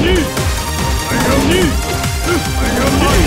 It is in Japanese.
Need! 你嗯快扔